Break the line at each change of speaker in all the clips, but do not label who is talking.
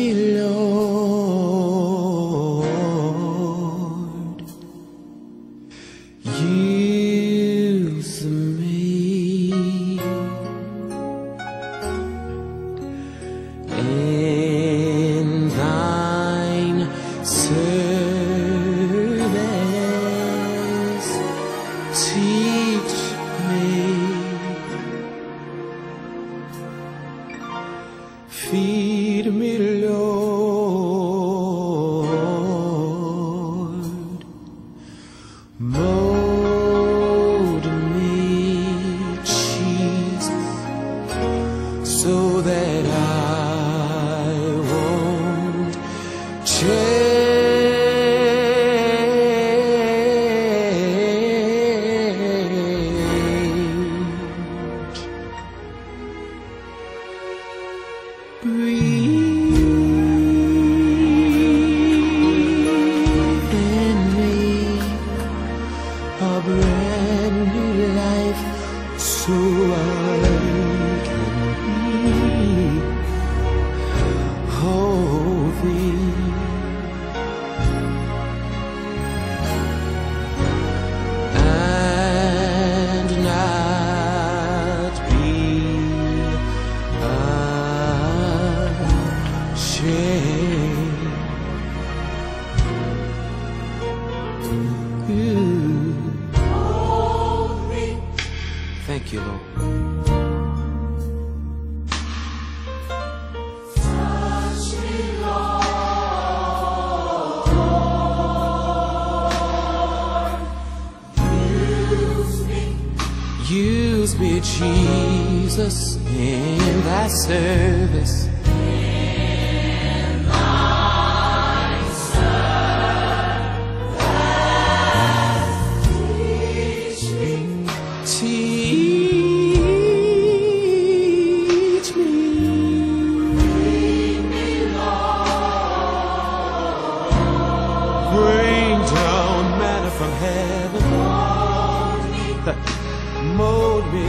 thee, Lord. Use me. So. Jesus, in thy service. Teach me. Teach me. Bring down manna from heaven. Mold me,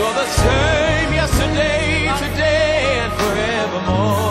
You're the same yesterday, today, and forevermore.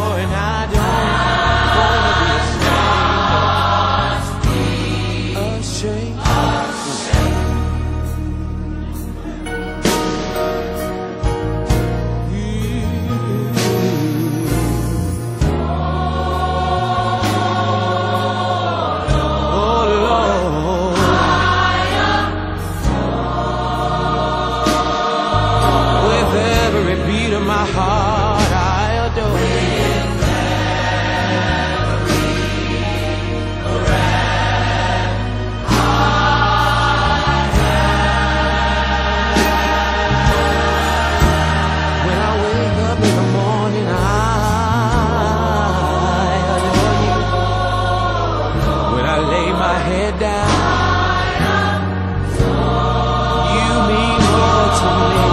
lay my head down. You mean more to me.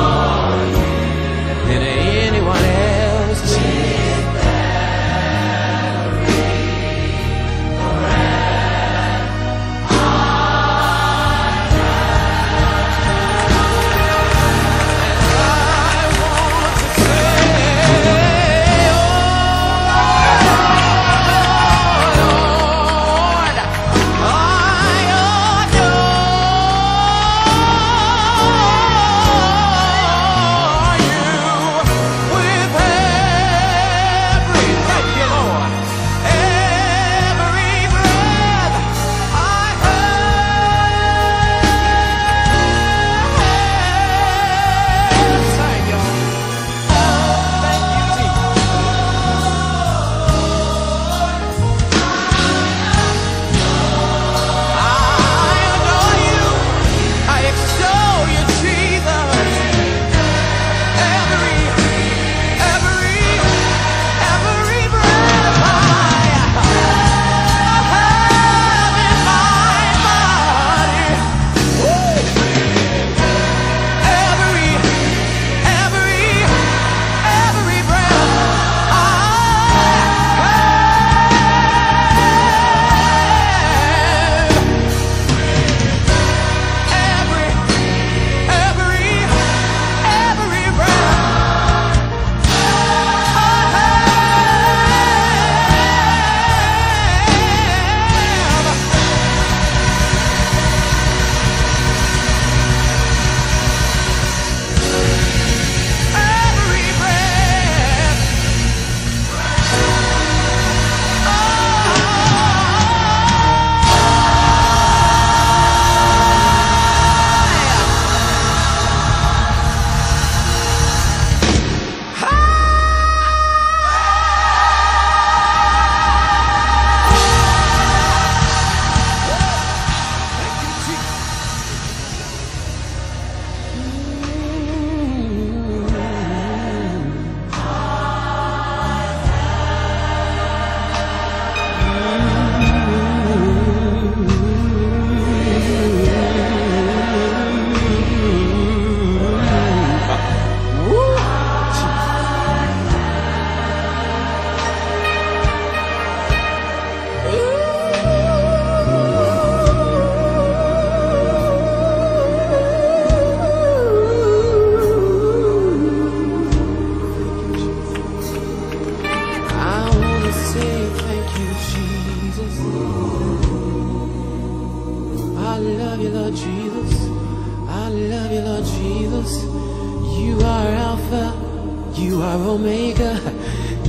Omega,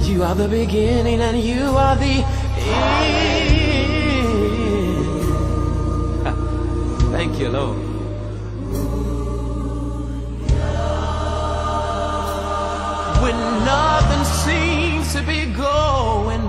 you are the beginning, and you are the end. Thank you, Lord. When nothing seems to be going